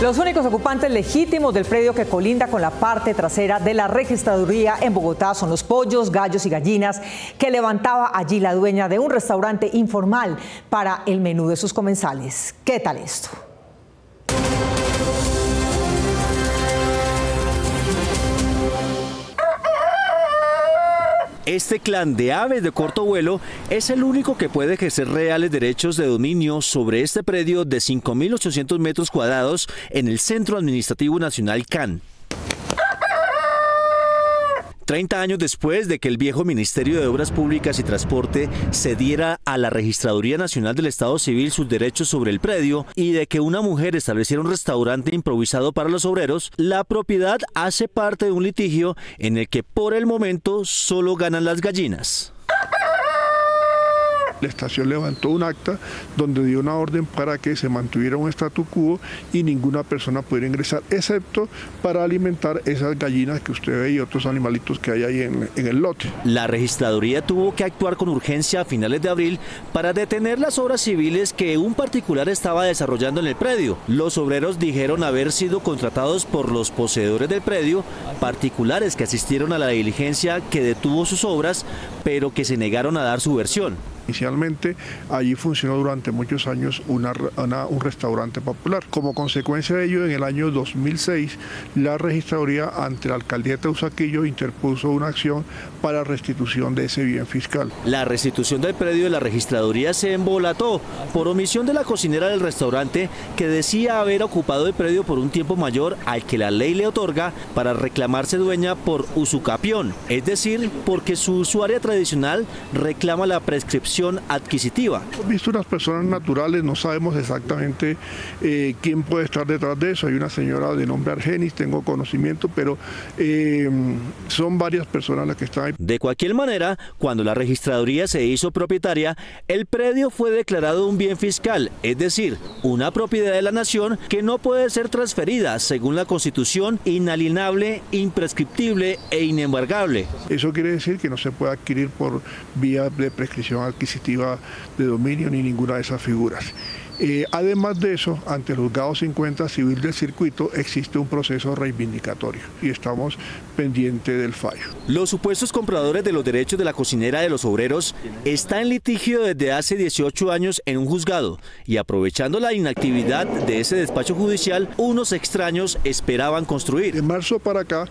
Los únicos ocupantes legítimos del predio que colinda con la parte trasera de la registraduría en Bogotá son los pollos, gallos y gallinas que levantaba allí la dueña de un restaurante informal para el menú de sus comensales. ¿Qué tal esto? Este clan de aves de corto vuelo es el único que puede ejercer reales derechos de dominio sobre este predio de 5.800 metros cuadrados en el Centro Administrativo Nacional CAN. 30 años después de que el viejo Ministerio de Obras Públicas y Transporte cediera a la Registraduría Nacional del Estado Civil sus derechos sobre el predio y de que una mujer estableciera un restaurante improvisado para los obreros, la propiedad hace parte de un litigio en el que por el momento solo ganan las gallinas. La estación levantó un acta donde dio una orden para que se mantuviera un statu quo y ninguna persona pudiera ingresar, excepto para alimentar esas gallinas que usted ve y otros animalitos que hay ahí en, en el lote. La registraduría tuvo que actuar con urgencia a finales de abril para detener las obras civiles que un particular estaba desarrollando en el predio. Los obreros dijeron haber sido contratados por los poseedores del predio, particulares que asistieron a la diligencia que detuvo sus obras, pero que se negaron a dar su versión. Inicialmente allí funcionó durante muchos años un restaurante popular. Como consecuencia de ello, en el año 2006, la registraduría ante la alcaldía de Teusaquillo interpuso una acción para restitución de ese bien fiscal. La restitución del predio de la registraduría se embolató por omisión de la cocinera del restaurante que decía haber ocupado el predio por un tiempo mayor al que la ley le otorga para reclamarse dueña por usucapión, es decir, porque su usuaria tradicional reclama la prescripción adquisitiva. Hemos visto unas personas naturales, no sabemos exactamente eh, quién puede estar detrás de eso. Hay una señora de nombre Argenis, tengo conocimiento, pero eh, son varias personas las que están ahí. De cualquier manera, cuando la registraduría se hizo propietaria, el predio fue declarado un bien fiscal, es decir, una propiedad de la nación que no puede ser transferida según la Constitución, inalienable, imprescriptible e inembargable. Eso quiere decir que no se puede adquirir por vía de prescripción adquisitiva de dominio ni ninguna de esas figuras. Eh, además de eso, ante el juzgado 50 civil del circuito existe un proceso reivindicatorio y estamos pendientes del fallo. Los supuestos compradores de los derechos de la cocinera de los obreros están en litigio desde hace 18 años en un juzgado y aprovechando la inactividad de ese despacho judicial, unos extraños esperaban construir. De marzo para acá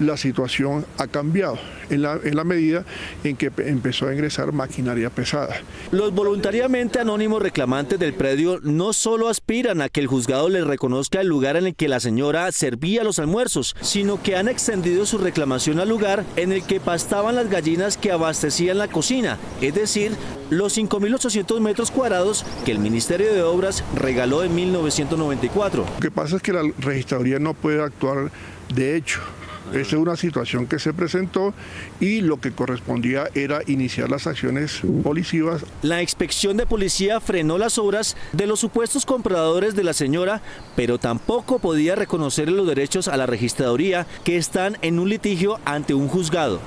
la situación ha cambiado en la, en la, medida en que empezó a ingresar maquinaria pesada. Los voluntariamente anónimos reclamantes del predio no solo aspiran a que el juzgado les reconozca el lugar en el que la señora servía los almuerzos, sino que han extendido su reclamación al lugar en el que pastaban las gallinas que abastecían la cocina, es decir, los 5.800 metros cuadrados que el Ministerio de Obras regaló en 1994. Lo que pasa es que la registraduría no puede actuar de hecho. Esa es una situación que se presentó y lo que correspondía era iniciar las acciones policivas. La inspección de policía frenó las obras de los supuestos compradores de la señora, pero tampoco podía reconocer los derechos a la registraduría que están en un litigio ante un juzgado.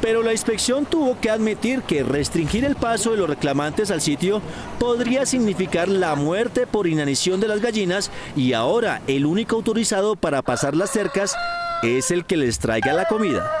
Pero la inspección tuvo que admitir que restringir el paso de los reclamantes al sitio podría significar la muerte por inanición de las gallinas y ahora el único autorizado para pasar las cercas es el que les traiga la comida.